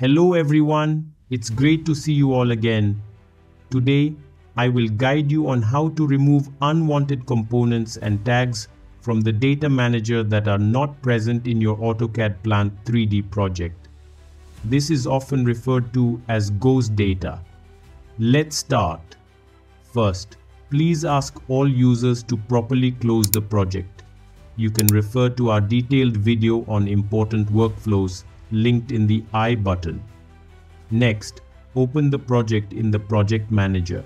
Hello everyone, it's great to see you all again. Today, I will guide you on how to remove unwanted components and tags from the data manager that are not present in your AutoCAD Plant 3D project. This is often referred to as ghost data. Let's start. First, please ask all users to properly close the project. You can refer to our detailed video on important workflows linked in the I button. Next, open the project in the Project Manager.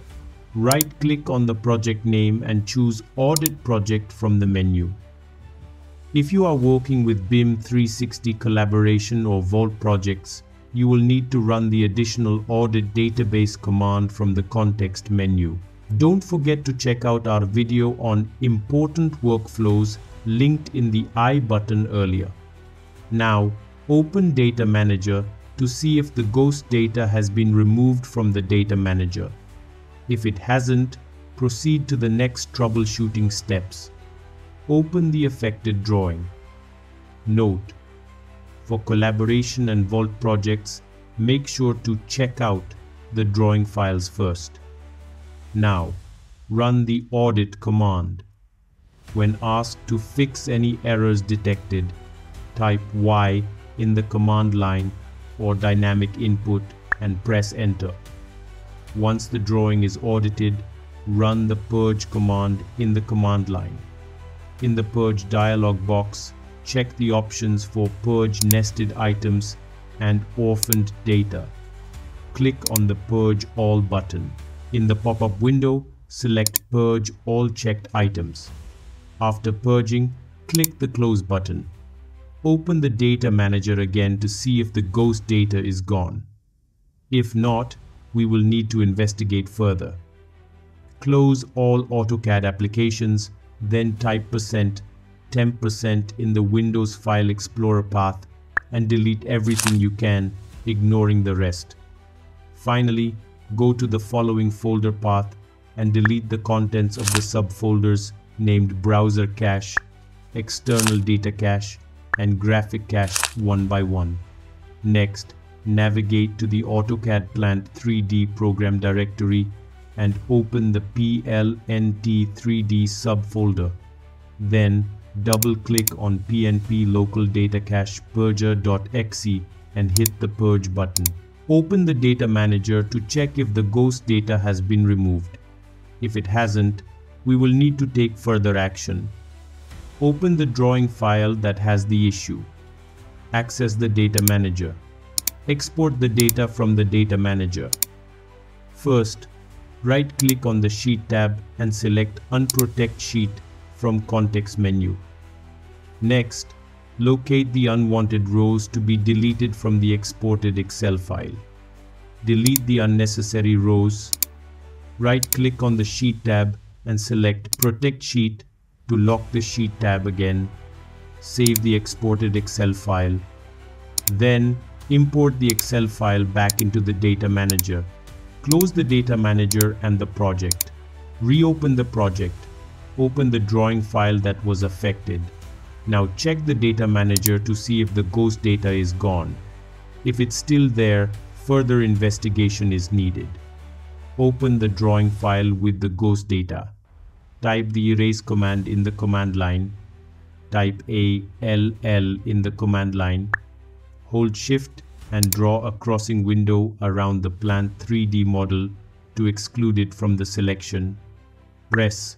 Right-click on the project name and choose Audit Project from the menu. If you are working with BIM 360 collaboration or Vault projects, you will need to run the additional audit database command from the context menu. Don't forget to check out our video on important workflows linked in the I button earlier. Now, Open Data Manager to see if the ghost data has been removed from the Data Manager. If it hasn't, proceed to the next troubleshooting steps. Open the affected drawing. Note: For collaboration and Vault projects, make sure to check out the drawing files first. Now, run the audit command. When asked to fix any errors detected, type Y in the command line or dynamic input and press enter. Once the drawing is audited, run the purge command in the command line. In the purge dialog box, check the options for purge nested items and orphaned data. Click on the purge all button. In the pop-up window, select purge all checked items. After purging, click the close button. Open the data manager again to see if the ghost data is gone. If not, we will need to investigate further. Close all AutoCAD applications, then type percent, %temp% in the Windows File Explorer path and delete everything you can, ignoring the rest. Finally, go to the following folder path and delete the contents of the subfolders named Browser Cache, External Data Cache, and graphic cache one by one. Next, navigate to the AutoCAD Plant 3D program directory and open the PLNT3D subfolder. Then, double-click on PNP Local Data Cache Purger.exe and hit the Purge button. Open the Data Manager to check if the ghost data has been removed. If it hasn't, we will need to take further action. Open the drawing file that has the issue. Access the Data Manager. Export the data from the Data Manager. First, right-click on the Sheet tab and select Unprotect Sheet from Context menu. Next, locate the unwanted rows to be deleted from the exported Excel file. Delete the unnecessary rows. Right-click on the Sheet tab and select Protect Sheet to lock the Sheet tab again, save the exported Excel file. Then import the Excel file back into the Data Manager. Close the Data Manager and the project. Reopen the project. Open the drawing file that was affected. Now check the Data Manager to see if the ghost data is gone. If it's still there, further investigation is needed. Open the drawing file with the ghost data type the erase command in the command line, type ALL in the command line, hold shift and draw a crossing window around the plant 3D model to exclude it from the selection. Press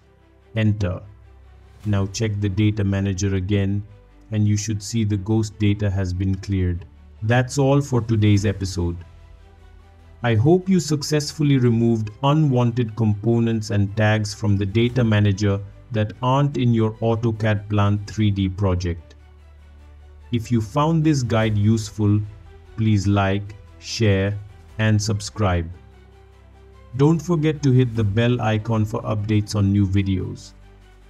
enter. Now check the data manager again and you should see the ghost data has been cleared. That's all for today's episode. I hope you successfully removed unwanted components and tags from the data manager that aren't in your AutoCAD Plant 3D project. If you found this guide useful, please like, share and subscribe. Don't forget to hit the bell icon for updates on new videos.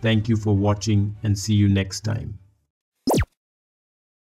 Thank you for watching and see you next time.